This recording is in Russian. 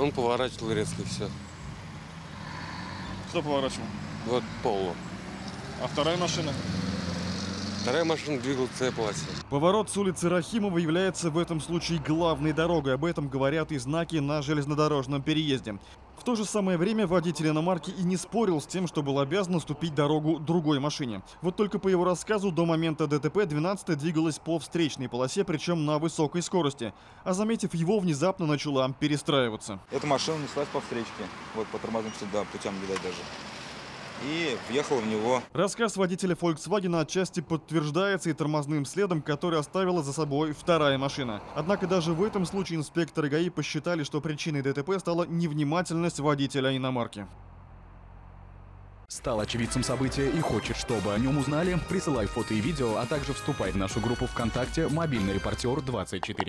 Он поворачивал резко все. Кто поворачивал? Вот полу. А вторая машина? Вторая машина двигалась полосе. Поворот с улицы Рахимова является в этом случае главной дорогой. Об этом говорят и знаки на железнодорожном переезде. В то же самое время водитель иномарки и не спорил с тем, что был обязан уступить дорогу другой машине. Вот только по его рассказу до момента ДТП 12 двигалась по встречной полосе, причем на высокой скорости. А заметив его, внезапно начала перестраиваться. Эта машина неслась по встречке, вот по тормозным да, путям, видать, даже. И въехала в него. Рассказ водителя Volkswagen отчасти подтверждается и тормозным следом, который оставила за собой вторая машина. Однако даже в этом случае инспекторы ГАИ посчитали, что причиной ДТП стала невнимательность водителя иномарки. Стал очевидцем события и хочет, чтобы о нем узнали? Присылай фото и видео, а также вступай в нашу группу ВКонтакте «Мобильный репортер 24».